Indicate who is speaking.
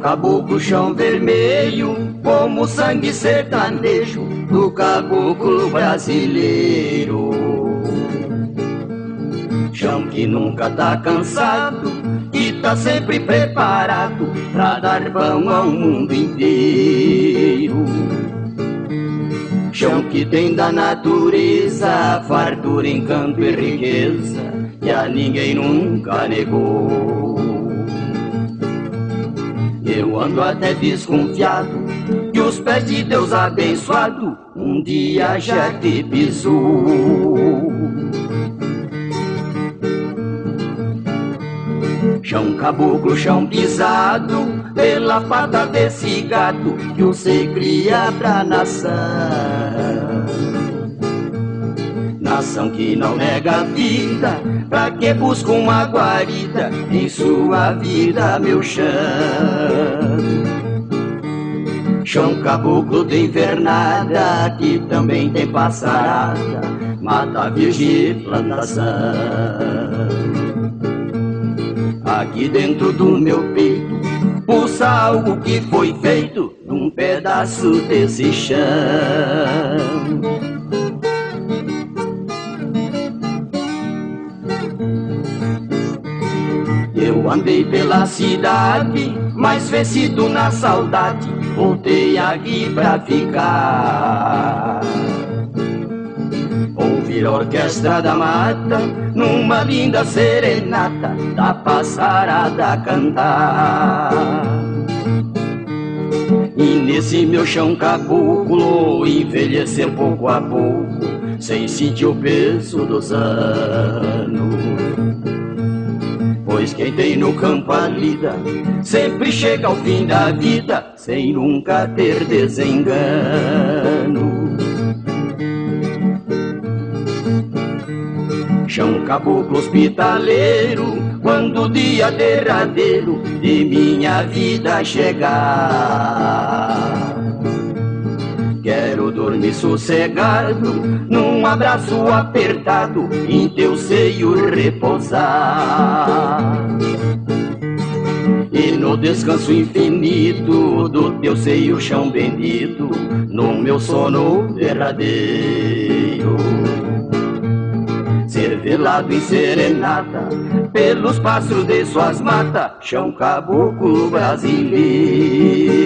Speaker 1: Caboclo, chão vermelho, como sangue sertanejo do caboclo brasileiro. Chão que nunca tá cansado, que tá sempre preparado pra dar pão ao mundo inteiro. Chão que tem da natureza fartura, encanto e riqueza que a ninguém nunca negou. Eu ando até desconfiado que os pés de Deus abençoado um dia já te pisou. Chão caboclo, chão pisado pela pata desse gato que você cria pra nação. Nação que não nega vida, pra que busca uma guarida em sua vida, meu chão? Chão caboclo de invernada, que também tem passarada, mata virgem plantação. Aqui dentro do meu peito pulsa algo que foi feito num pedaço desse chão. Eu andei pela cidade, mas vencido na saudade, voltei aqui pra ficar ouvir a orquestra da mata numa linda serenata da passarada cantar. E nesse meu chão caboclo envelhecer pouco a pouco, sem sentir o peso dos anos. Pois quem tem no campo a lida sempre chega ao fim da vida sem nunca ter desengano. Chão caboclo hospitaleiro, quando o dia derradeiro de minha vida chegar. Dormir sossegado, num abraço apertado, em teu seio repousar. E no descanso infinito do teu seio, chão bendito, no meu sono derradeiro ser velado em serenata pelos passos de suas matas, chão caboclo brasileiro.